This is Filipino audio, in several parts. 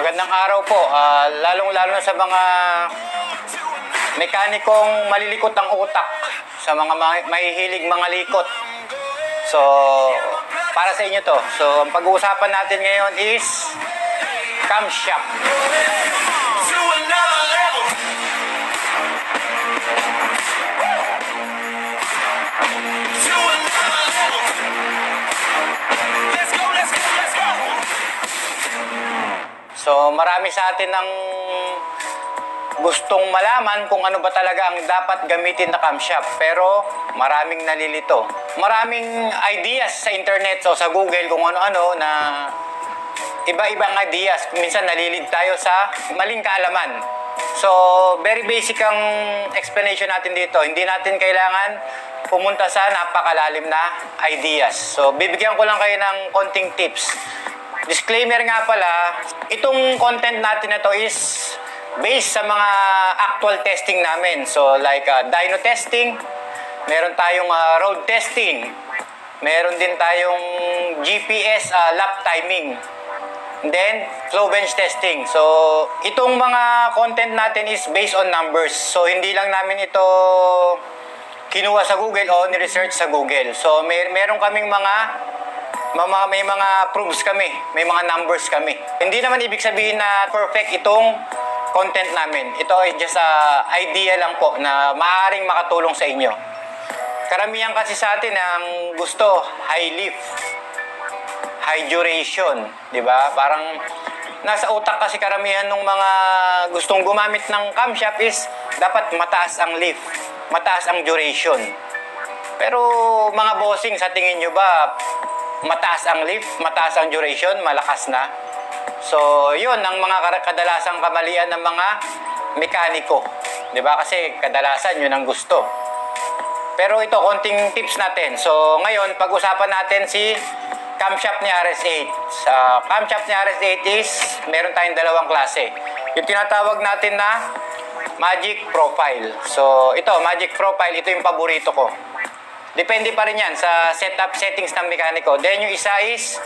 Magandang araw po, Ah, lalong-lalo na sa mga mekanikong malilikot ang utak, sa mga ma- mahihilig mga likot. So, para sa inyo to. So, ang pag-uusapan natin ngayon is camshaft. Marami sa atin ang gustong malaman kung ano ba talaga ang dapat gamitin na camshaft. Pero maraming nalilito. Maraming ideas sa internet o sa Google kung ano-ano na iba-ibang ideas. Minsan nalilid tayo sa maling kaalaman. So, very basic ang explanation natin dito. Hindi natin kailangan pumunta sa napakalalim na ideas. So, bibigyan ko lang kayo ng konting tips. Disclaimer nga pala, itong content natin na to is based sa mga actual testing namin. So, like uh, dyno testing, meron tayong uh, road testing, meron din tayong GPS uh, lap timing. Then, flow bench testing. So, itong mga content natin is based on numbers. So, hindi lang namin ito kinuha sa Google o ni-research sa Google. So, may, meron kaming mga Mama, may mga proofs kami, may mga numbers kami. Hindi naman ibig sabihin na perfect itong content namin. Ito ay just a idea lang po na maaaring makatulong sa inyo. Karamihan kasi sa atin ang gusto high lift, high duration, di ba? Parang nasa utak kasi karamihan ng mga gustong gumamit ng camshaft is dapat mataas ang lift, mataas ang duration. Pero mga bossing, sa tingin nyo ba, mataas ang lift, mataas ang duration, malakas na? So, yun ang mga kadalasang kamalian ng mga mekaniko. Di ba? Kasi kadalasan yun ang gusto. Pero ito, konting tips natin. So, ngayon, pag-usapan natin si camshaft ni RS8. Sa camshaft ni RS8 is, meron tayong dalawang klase. Yung tinatawag natin na Magic Profile. So, ito, Magic Profile, ito yung paborito ko. Depende pa rin yan sa setup settings ng mekaniko. Then yung isa is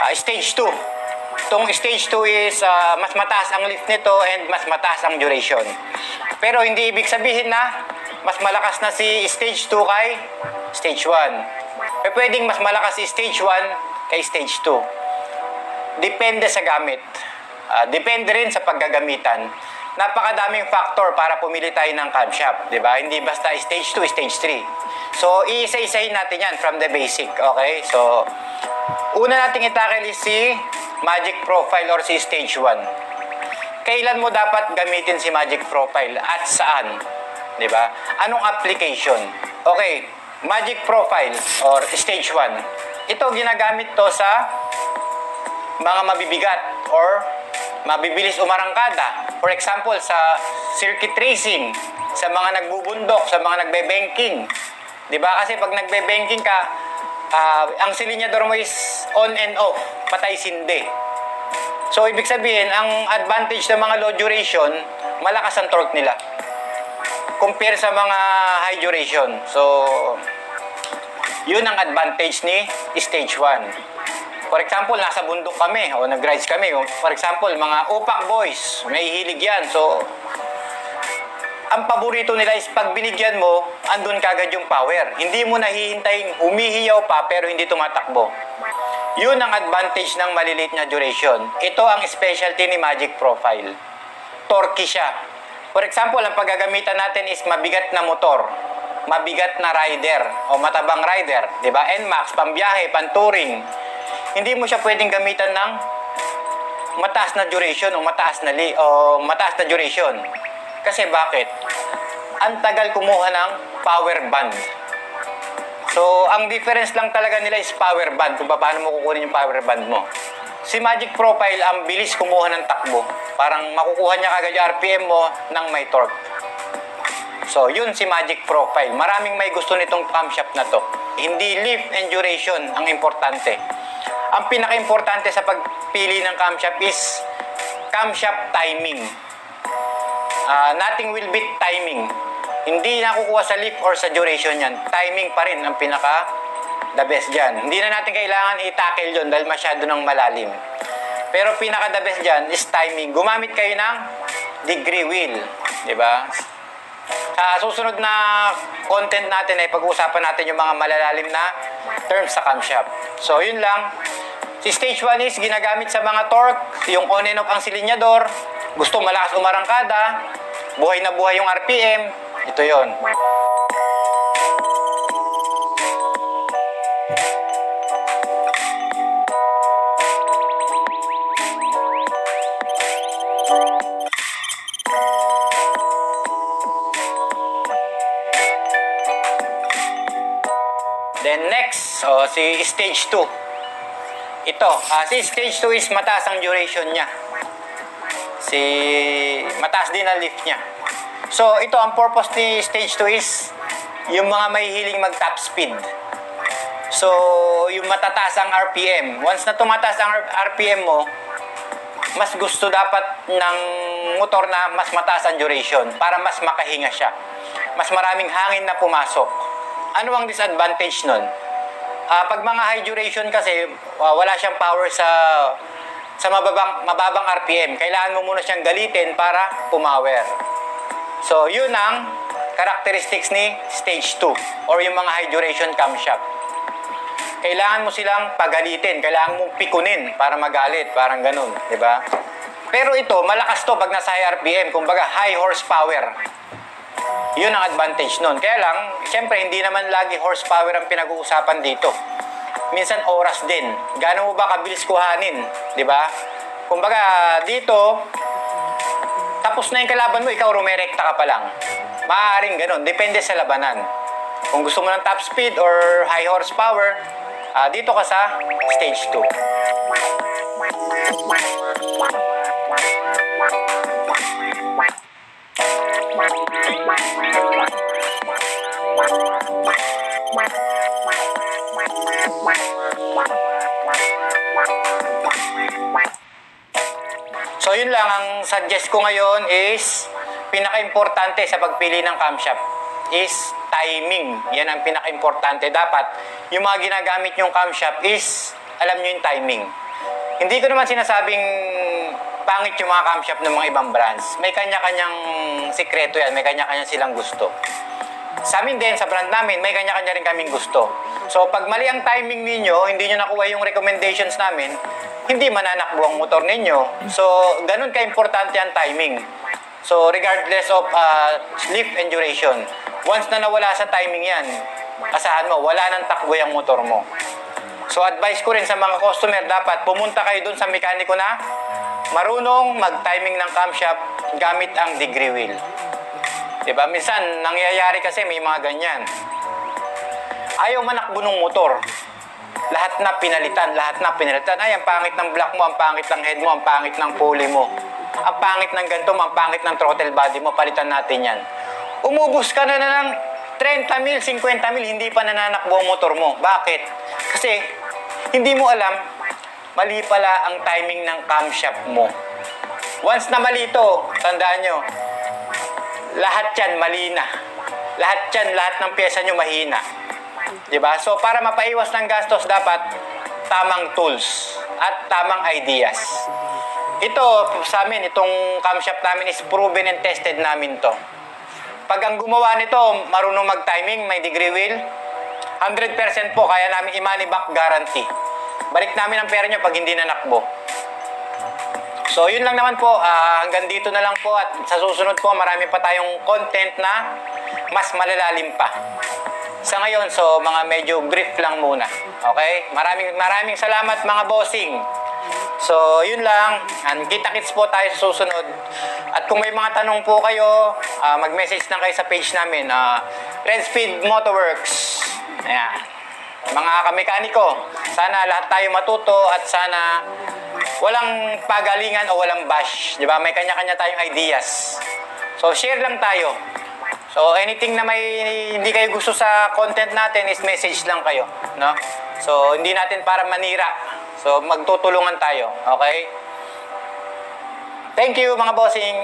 ah, stage 2. Itong stage 2 is ah, mas mataas ang lift nito and mas mataas ang duration. Pero hindi ibig sabihin na mas malakas na si stage 2 kay stage 1. Eh, pwedeng mas malakas si stage 1 kay stage 2. Depende sa gamit. Ah, depende rin sa paggagamitan. Napakadaming factor para pumili tayo ng camshaft, di ba? Hindi basta stage 2, stage 3. So, iisa-isahin natin yan from the basic, okay? So, una nating itakil is si Magic Profile or si Stage 1. Kailan mo dapat gamitin si Magic Profile at saan? Ba? Anong application? Okay, Magic Profile or Stage 1. Ito ginagamit to sa mga mabibigat or mabibilis umarangkada. For example, sa circuit racing, sa mga nagbubundok, sa mga nagbe-banking. 'Di ba? Kasi pag nagbe-banking ka, ah, ang silinyador mo is on and off, patay sindi. So, ibig sabihin, ang advantage ng mga low duration, malakas ang torque nila. Compare sa mga high duration. So, yun ang advantage ni stage 1. For example, nasa bundok kami o nag-rides kami. For example, mga upak boys, may hilig yan. So, ang paborito nila is pag binigyan mo, andun kagad yung power. Hindi mo nahihintayin, umihiyaw pa pero hindi tumatakbo. Yun ang advantage ng maliliit na duration. Ito ang specialty ni Magic Profile. Torquey siya. For example, ang paggagamitan natin is mabigat na motor, mabigat na rider o matabang rider, 'di ba? NMAX, pambiyahe, panturing. Hindi mo siya pwedeng gamitan ng mataas na duration o mataas na li o mataas na duration. Kasi bakit? Ang tagal kumuha ng power band. So, ang difference lang talaga nila is power band, kung paano mo kukunin yung power band mo. Si Magic Profile, ang bilis kumuha ng takbo. Parang makukuha niya kagad yung RPM mo ng may torque. So, yun si Magic Profile. Maraming may gusto nitong camshaft na to. Hindi lift and duration ang importante. Ang pinaka-importante sa pagpili ng camshaft is camshaft timing. Ah, nothing will beat timing. Hindi nakukuha sa lift or sa duration yan. Timing pa rin ang pinaka the best dyan. Hindi na natin kailangan i-tackle yun dahil masyado ng malalim. Pero pinaka the best dyan is timing. Gumamit kayo ng degree wheel. Di ba? Sa susunod na content natin ay pag-uusapan natin yung mga malalalim na terms sa camshaft. So, yun lang. Si stage 1 is ginagamit sa mga torque, yung on and off ang silinyador, gusto malakas umarangkada, buhay na buhay yung RPM, ito yon. Then next, oh, si stage 2. Ito, ah, si stage 2 is mataas ang duration niya. Si mataas din ang lift niya. So, ito ang purpose ni stage 2 is yung mga may hiling mag top speed. So, yung matataas ang RPM. Once na tumataas ang RPM mo, mas gusto dapat ng motor na mas mataas ang duration para mas makahinga siya. Mas maraming hangin na pumasok. Ano ang disadvantage nun? Ah, pag mga high duration kasi, ah, wala siyang power sa sa mababang, mababang RPM. Kailangan mo muna siyang galitin para pumawer. So, yun ang characteristics ni stage 2 or yung mga high duration camshaft. Kailangan mo silang pagalitin, kailangan mo pikunin para magalit, parang ganun, di ba? Pero ito, malakas to pag nasa high RPM, kumbaga high horsepower. Yun ang advantage nun. Kaya lang, siyempre, hindi naman lagi horsepower ang pinag-uusapan dito. Minsan oras din. Gaano mo ba kabilis kuhanin? Di ba? Kumbaga, dito, tapos na yung kalaban mo, ikaw rumerekta ka pa lang. Maaaring ganun. Depende sa labanan. Kung gusto mo ng top speed or high horsepower, ah, dito ka sa stage 2. So yun lang, ang suggest ko ngayon is pinaka-importante sa pagpili ng camshaft is timing. Yan ang pinaka-importante. Dapat yung mga ginagamit yung camshaft is alam nyo yung timing. Hindi ko naman sinasabing pangit yung mga camshaft ng mga ibang brands. May kanya-kanyang sikreto yan. May kanya-kanya silang gusto. Sa amin din, sa brand namin, may kanya-kanya rin kaming gusto. So, pag mali ang timing ninyo, hindi nyo nakuha yung recommendations namin, hindi mananakbo ang motor ninyo. So, ganun ka-importante ang timing. So, regardless of uh, lift and duration, once na nawala sa timing yan, asahan mo, wala nang takbo yung motor mo. So, advice ko rin sa mga customer, dapat pumunta kayo dun sa mekaniko na marunong mag-timing ng camshaft gamit ang degree wheel. Diba? Minsan, nangyayari kasi may mga ganyan. Ayaw manakbo ng motor. Lahat na pinalitan, lahat na pinalitan. Ay, ang pangit ng block mo, ang pangit ng head mo, ang pangit ng pulley mo. Ang pangit ng ganito, ang pangit ng throttle body mo, palitan natin yan. Umubos ka na na ng 30 mil, 50 mil, hindi pa nananakbo ang motor mo. Bakit? Kasi, hindi mo alam, mali pala ang timing ng camshaft mo. Once na mali ito, tandaan nyo, lahat yan mali na. Lahat yan, lahat ng pyesa nyo mahina. 'Di ba? So para mapaiwas ng gastos dapat tamang tools at tamang ideas. Ito sa amin, itong camshaft namin is proven and tested namin to. Pag ang gumawa nito, marunong mag-timing, may degree wheel, 100% po kaya namin i-money back guarantee. Balik namin ang pera nyo pag hindi na nakbo. So, yun lang naman po. Ah, hanggang dito na lang po. At sa susunod po, marami pa tayong content na mas malalalim pa. Sa ngayon, so mga medyo brief lang muna. Okay? Maraming maraming salamat mga bossing. So, yun lang. And kita-kits po tayo sa susunod. At kung may mga tanong po kayo, ah, mag-message lang kayo sa page namin. Uh, Red Motorworks. Ayan. Mga kamekaniko, sana lahat tayo matuto at sana walang pagalingan o walang bash. Di ba? May kanya-kanya tayong ideas. So, share lang tayo. So, anything na may hindi kayo gusto sa content natin is message lang kayo. No? So, hindi natin para manira. So, magtutulungan tayo. Okay? Thank you, mga bossing!